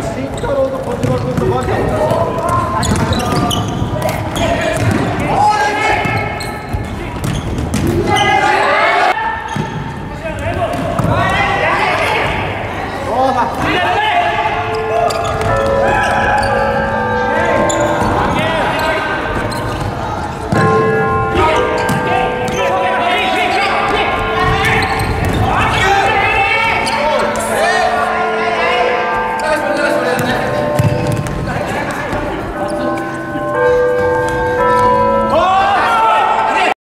し慎太郎と小島君とバンカ